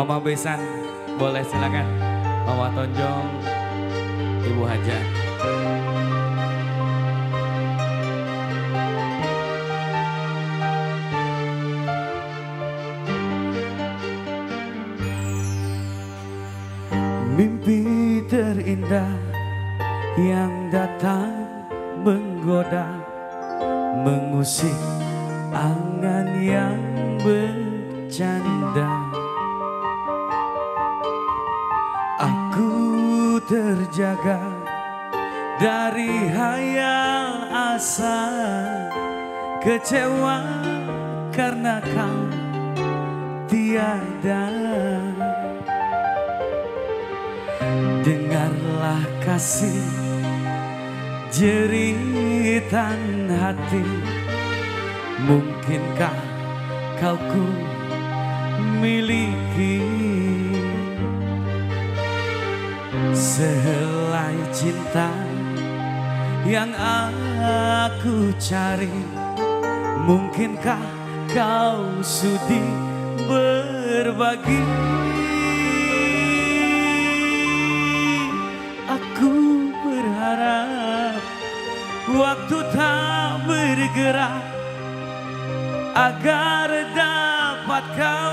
Mama Besan boleh silakan. Mama Tonjong, Ibu Haja. Mimpi terindah yang datang menggoda Mengusik angan yang bercanda terjaga dari hayal asa. Kecewa karena kau tiada. Dengarlah kasih jeritan hati. Mungkinkah kau ku miliki Sehelai cinta yang aku cari Mungkinkah kau sudi berbagi? Aku berharap waktu tak bergerak Agar dapat kau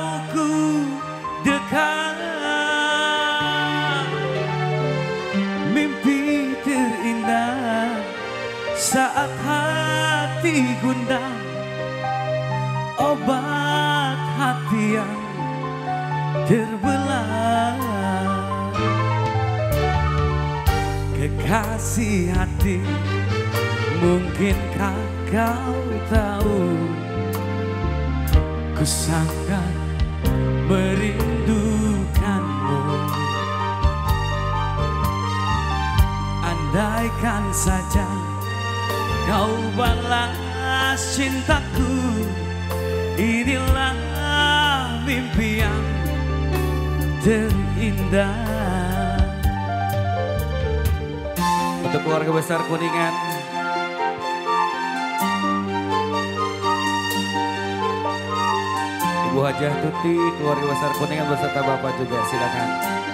saat hati gundah Obat hati yang terbelah. Kekasih hati Mungkinkah kau tahu? Ku sangat merindukanmu. Andaikan saja kau balas cintaku Inilah mimpi yang terindah Untuk keluarga besar Kuningan, Ibu Hajah Tuti, keluarga besar Kuningan beserta Bapak juga silakan.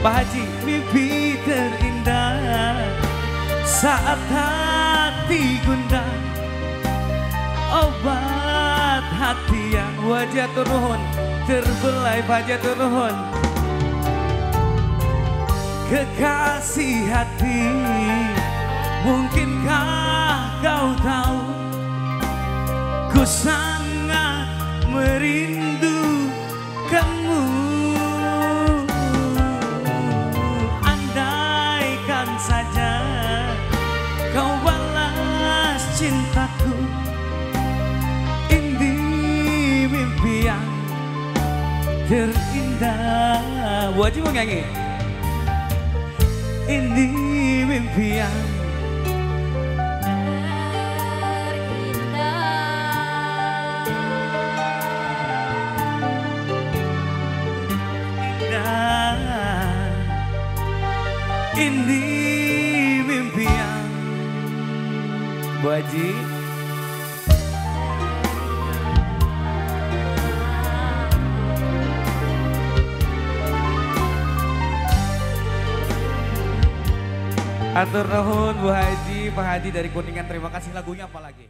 Pak mimpi terindah Saat hati gundah Obat hati yang Wajah turun, terbelai wajah turun. kekasih hati Mungkinkah kau tahu Ku sangat merindukanmu terindah Bu Haji mau nyanyi? Ini mimpi yang Ini mimpi yang Haji, Atur nuhun Bu Haji, Pak Haji dari Kuningan terima kasih lagunya apa lagi?